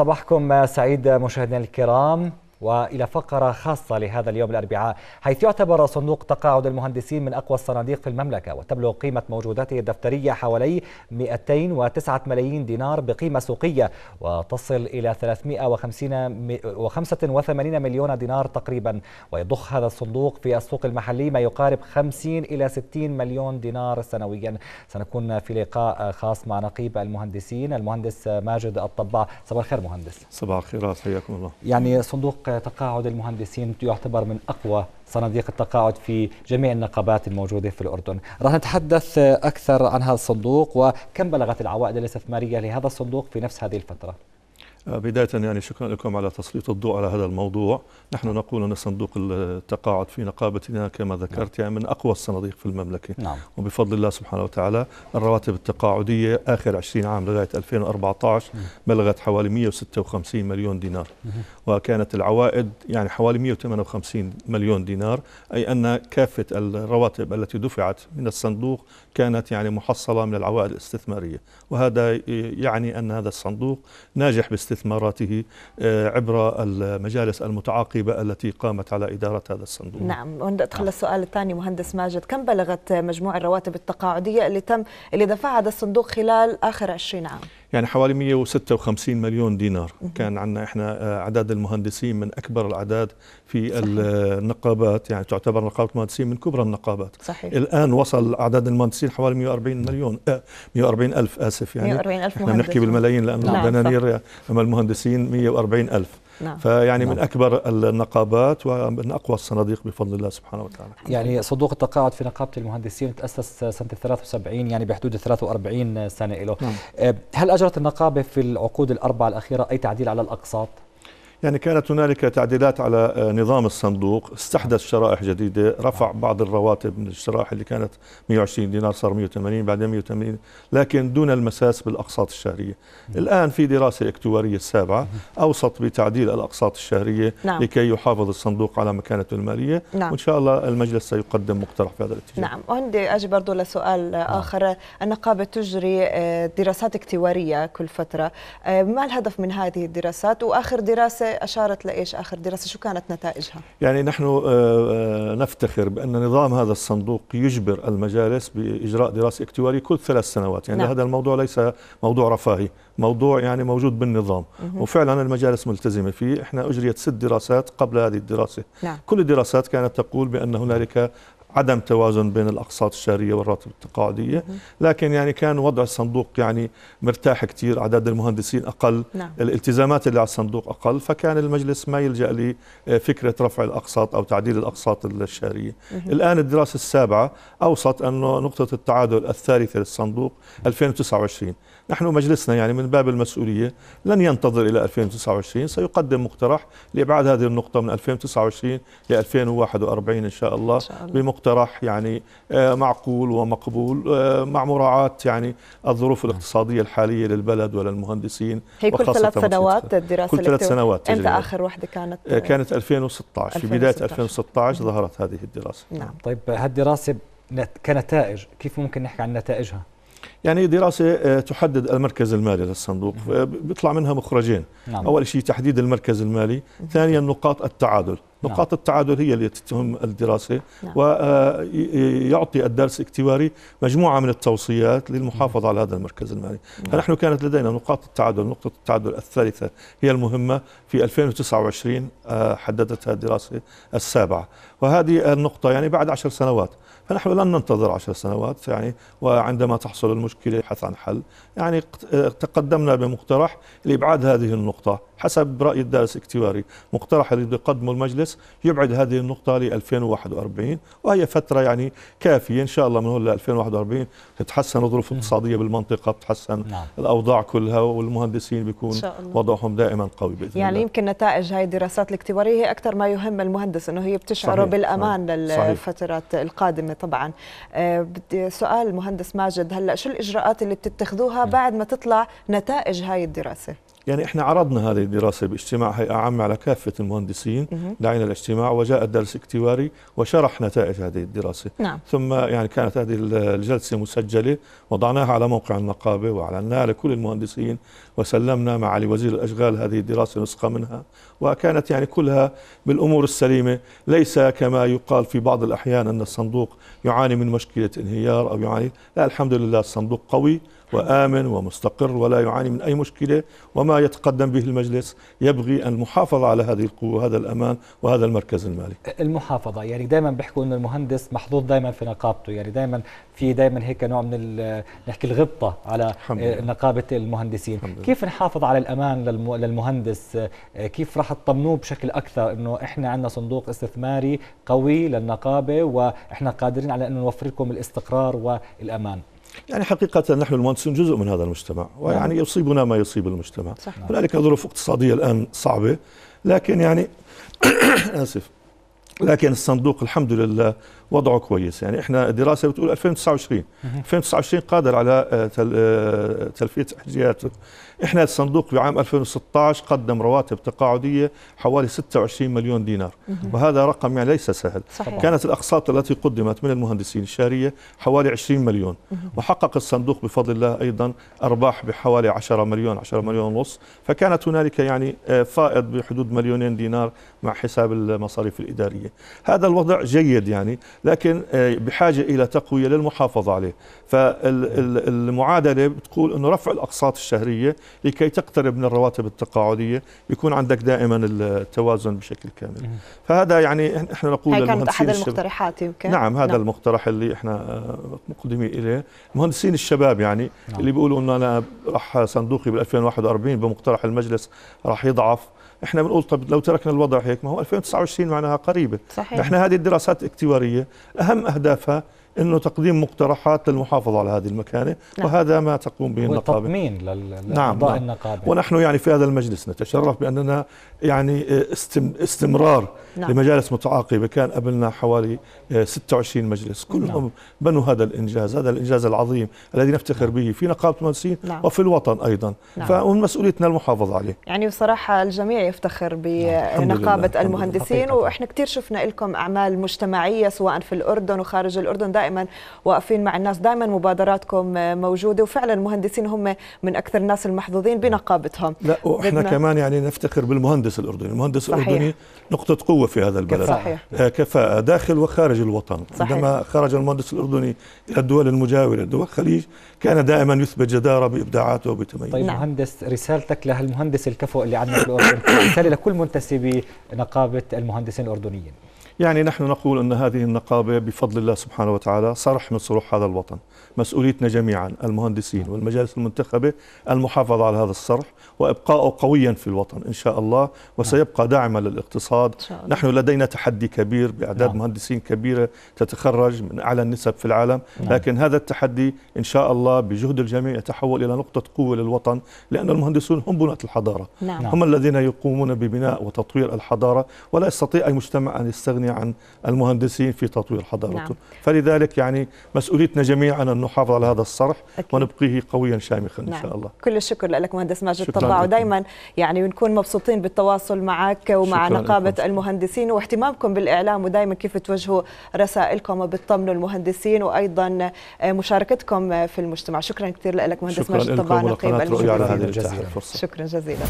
صباحكم سعيد مشاهدينا الكرام. وإلى فقرة خاصة لهذا اليوم الأربعاء حيث يعتبر صندوق تقاعد المهندسين من أقوى الصناديق في المملكة وتبلغ قيمة موجوداته الدفترية حوالي 209 ملايين دينار بقيمة سوقية وتصل إلى 350 مليون دينار تقريبا. ويضخ هذا الصندوق في السوق المحلي ما يقارب 50 إلى 60 مليون دينار سنويا. سنكون في لقاء خاص مع نقيب المهندسين المهندس ماجد الطباع صباح الخير مهندس. صباح الخيرات حياكم الله. يعني صندوق تقاعد المهندسين يعتبر من أقوى صناديق التقاعد في جميع النقابات الموجودة في الأردن. راح نتحدث أكثر عن هذا الصندوق وكم بلغت العوائد الاستثمارية لهذا الصندوق في نفس هذه الفترة؟ بداية يعني شكرا لكم على تسليط الضوء على هذا الموضوع. نحن نقول أن صندوق التقاعد في نقابتنا كما ذكرت يعني من أقوى الصناديق في المملكة. نعم. وبفضل الله سبحانه وتعالى الرواتب التقاعدية آخر 20 عام لغاية 2014 بلغت حوالي 156 مليون دينار. وكانت العوائد يعني حوالي 158 مليون دينار. أي أن كافة الرواتب التي دفعت من الصندوق كانت يعني محصلة من العوائد الاستثمارية. وهذا يعني أن هذا الصندوق ناجح باستثماراته آه، عبر المجالس المتعاقبة التي قامت على إدارة هذا الصندوق. نعم وندخل نعم. السؤال الثاني مهندس ماجد. كم بلغت مجموع الرواتب التقاعدية اللي تم اللي دفعها هذا الصندوق خلال آخر 20 عام؟ يعني حوالي 156 مليون دينار. كان عندنا إحنا آه، أعداد المهندسين من أكبر الأعداد في صحيح. النقابات يعني تعتبر نقابة المهندسين من كبرى النقابات. صحيح. الآن وصل أعداد المهندسين حوالي 140 مليون آه 140 ألف آسف يعني. 140 ألف إحنا بنحكي بالملايين لأنه نعم الدنانير أما المهندسين 140 ألف. نعم. فيعني نعم. من أكبر النقابات ومن أقوى الصناديق بفضل الله سبحانه وتعالى. يعني صندوق التقاعد في نقابة المهندسين تأسس سنة 73 يعني بحدود 43 سنة له. نعم. أه، هل أجرت النقابة في العقود الأربعة الأخيرة أي تعديل على الأقساط؟ يعني كانت هنالك تعديلات على آه، نظام الصندوق استحدث شرائح جديدة رفع بعض الرواتب من الشرائح اللي كانت 120 دينار صار 180 بعدين 180 لكن دون المساس بالأقساط الشهرية. الآن في دراسة اكتوارية السابعة أوصت بتعديل الأقساط الشهرية نعم. لكي يحافظ الصندوق على مكانته المالية. نعم. وإن شاء الله المجلس سيقدم مقترح في هذا الاتجاه. نعم. وعندي أجي برضو لسؤال نعم. آخر. النقابة تجري آه، دراسات اكتوارية كل فترة. آه، ما الهدف من هذه الدراسات؟ وآخر دراسة أشارت لإيش آخر دراسة شو كانت نتائجها؟ يعني نحن آه، آه، نفتخر بأن نظام هذا الصندوق يجبر المجالس بإجراء دراسة اكتوارية كل ثلاث سنوات يعني نعم. هذا الموضوع ليس موضوع رفاهي موضوع يعني موجود بالنظام مه. وفعلا المجالس ملتزمة فيه إحنا أجريت ست دراسات قبل هذه الدراسة نعم. كل الدراسات كانت تقول بأن هنالك عدم توازن بين الأقساط الشهرية والراتب التقاعدية. لكن يعني كان وضع الصندوق يعني مرتاح كثير عدد المهندسين أقل نعم. الالتزامات اللي على الصندوق أقل فكان المجلس ما يلجأ لفكرة رفع الأقساط أو تعديل الأقساط الشهرية. الآن الدراسة السابعة اوصت انه نقطة التعادل الثالثة للصندوق 2029 نحن مجلسنا يعني من باب المسؤولية لن ينتظر إلى 2029 سيقدم مقترح لإبعاد هذه النقطة من 2029 ل 2041 إن شاء الله, إن شاء الله. بمقترح يعني آه، معقول ومقبول آه، مع مراعاة يعني الظروف الاقتصادية الحالية للبلد وللمهندسين هي كل ثلاث سنوات الدراسة كل ثلاث سنوات إمتى آخر وحده كانت آه، كانت 2016 في بداية 2016 ظهرت هذه الدراسة. نعم. طيب هالدراسة كنتائج كيف ممكن نحكي عن نتائجها؟ يعني دراسة آه، تحدد المركز المالي للصندوق. بيطلع منها مخرجين. نعم. أول شيء تحديد المركز المالي. ثانيا نقاط التعادل. نعم. نقاط التعادل هي اللي تتهم الدراسة. نعم. ويعطي الدرس اكتواري مجموعة من التوصيات للمحافظة على هذا المركز المالي. نعم. فنحن كانت لدينا نقاط التعادل. نقطة التعادل الثالثة هي المهمة. في 2029 آه، حددتها الدراسة السابعة. وهذه النقطة يعني بعد عشر سنوات. فنحن لن ننتظر عشر سنوات يعني. وعندما تحصل المشكلة يبحث عن حل. يعني تقدمنا بمقترح لإبعاد هذه النقطة. حسب رأي الدارس الاكتواري مقترح اللي يقدمه المجلس يبعد هذه النقطة ل 2041 وهي فترة يعني كافية إن شاء الله من هون ل 2041 تتحسن الظروف الاقتصادية بالمنطقة بتتحسن نعم. الأوضاع كلها والمهندسين بيكون وضعهم دائما قوي بإذن يعني الله. يمكن نتائج هاي الدراسات الاكتوارية هي أكثر ما يهم المهندس أنه هي بتشعره صحيح. بالأمان صحيح. للفترات القادمة طبعا آه بدي سؤال المهندس ماجد هلأ شو الإجراءات اللي بتتخذوها بعد ما تطلع نتائج هاي الدراسة يعني إحنا عرضنا هذه الدراسة باجتماع هيئه عامه على كافة المهندسين دعينا الاجتماع وجاء الدرس اكتواري وشرح نتائج هذه الدراسة. نعم. ثم يعني كانت هذه الجلسة مسجلة وضعناها على موقع النقابة وأعلناها لكل المهندسين وسلمنا مع معالي وزير الأشغال هذه الدراسة نسخة منها. وكانت يعني كلها بالأمور السليمة. ليس كما يقال في بعض الأحيان أن الصندوق يعاني من مشكلة انهيار أو يعاني. لا الحمد لله الصندوق قوي وآمن ومستقر ولا يعاني من أي مشكلة وما يتقدم به المجلس يبغي المحافظة على هذه القوة وهذا الأمان وهذا المركز المالي. المحافظة يعني دائما بيحكوا أن المهندس محظوظ دائما في نقابته يعني دائما في دائما هيك نوع من نحكي الغبطة على نقابة المهندسين. كيف نحافظ على الأمان للمهندس؟ كيف راح تطمنوه بشكل أكثر أنه إحنا عندنا صندوق استثماري قوي للنقابة وإحنا قادرين على أن نوفر لكم الاستقرار والأمان؟ يعني حقيقة نحن المهندسون جزء من هذا المجتمع ويعني نعم. يصيبنا ما يصيب المجتمع صح. هنالك ظروف اقتصادية الآن صعبة لكن يعني آسف لكن الصندوق الحمد لله وضعه كويس. يعني إحنا دراسه بتقول 2029 2029 قادر على آه، آه، تلفيه احتياجاته. إحنا الصندوق بعام 2016 قدم رواتب تقاعدية حوالي 26 مليون دينار. وهذا رقم يعني ليس سهل. صحيح. كانت الأقساط التي قدمت من المهندسين الشهرية حوالي 20 مليون. وحقق الصندوق بفضل الله أيضا أرباح بحوالي 10 مليون 10 مليون ونص. فكانت هنالك يعني آه، فائض بحدود مليونين دينار مع حساب المصاريف الإدارية. هذا الوضع جيد يعني لكن آه، بحاجة إلى تقوية للمحافظة عليه. فالمعادله بتقول إنه رفع الأقساط الشهرية لكي تقترب من الرواتب التقاعدية يكون عندك دائما التوازن بشكل كامل. فهذا يعني إحنا نقول هي كانت أحد المقترحات يمكن؟ نعم هذا نعم. المقترح اللي إحنا آه، مقدمين إليه. المهندسين الشباب يعني نعم. اللي بيقولوا إنه أنا راح صندوقي بال 2041 بمقترح المجلس راح يضعف. إحنا بنقول طب لو تركنا الوضع هيك ما هو 2029 معناها قريبة صحيح. إحنا هذه الدراسات الاكتواريه أهم أهدافها إنه تقديم مقترحات للمحافظة على هذه المكانة نعم. وهذا ما تقوم به النقابة تطمين لاعضاء نعم. نعم. النقابة ونحن يعني في هذا المجلس نتشرف بأننا يعني استمرار نعم. لمجالس متعاقبة كان قبلنا حوالي 26 مجلس كلهم نعم. بنوا هذا الإنجاز هذا الإنجاز العظيم الذي نفتخر نعم. به في نقابة المهندسين نعم. وفي الوطن أيضا نعم. فمن مسؤوليتنا المحافظة عليه يعني بصراحة الجميع يفتخر بنقابة نعم. المهندسين وإحنا كثير شفنا لكم أعمال مجتمعية سواء في الأردن وخارج الأردن دائما واقفين مع الناس دائما مبادراتكم موجودة وفعلا المهندسين هم من أكثر الناس المحظوظين بنقابتهم لا وإحنا كمان يعني نفتخر بالمهندس الأردني المهندس صحيح. الأردني نقطة قوة في هذا البلد صحيح. آه، كفاءه داخل وخارج الوطن صحيح. عندما خرج المهندس الأردني إلى الدول المجاورة دول الخليج كان دائما يثبت جداره بإبداعاته وبتميزه طيب نعم. مهندس رسالتك لهالمهندس الكفؤ اللي عندنا في الاردن رسالة لكل منتسبي نقابة المهندسين الأردنيين يعني نحن نقول أن هذه النقابة بفضل الله سبحانه وتعالى صرح من صروح هذا الوطن مسؤوليتنا جميعا المهندسين والمجالس المنتخبة المحافظة على هذا الصرح وإبقاءه قويا في الوطن إن شاء الله وسيبقى داعما للاقتصاد نحن لدينا تحدي كبير بأعداد نعم. مهندسين كبيرة تتخرج من أعلى النسب في العالم نعم. لكن هذا التحدي إن شاء الله بجهد الجميع يتحول إلى نقطة قوة للوطن لأن المهندسون هم بناة الحضارة نعم. هم الذين يقومون ببناء وتطوير الحضارة ولا يستطيع أي مجتمع أن يستغني عن المهندسين في تطوير حضارته نعم. فلذلك يعني مسؤوليتنا جميعا أن نحافظ على هذا الصرح أكيد. ونبقيه قويا شامخا نعم. إن شاء الله. كل الشكر لك مهندس ماجد. طبع ودائما يعني بنكون مبسوطين بالتواصل معك ومع نقابة لكم. المهندسين واهتمامكم بالإعلام ودائما كيف توجهوا رسائلكم وبتطمنوا المهندسين وأيضا مشاركتكم في المجتمع. شكرا كثير لك مهندس ماجد. طبع نقيب المجتمع شكرا جزيلا.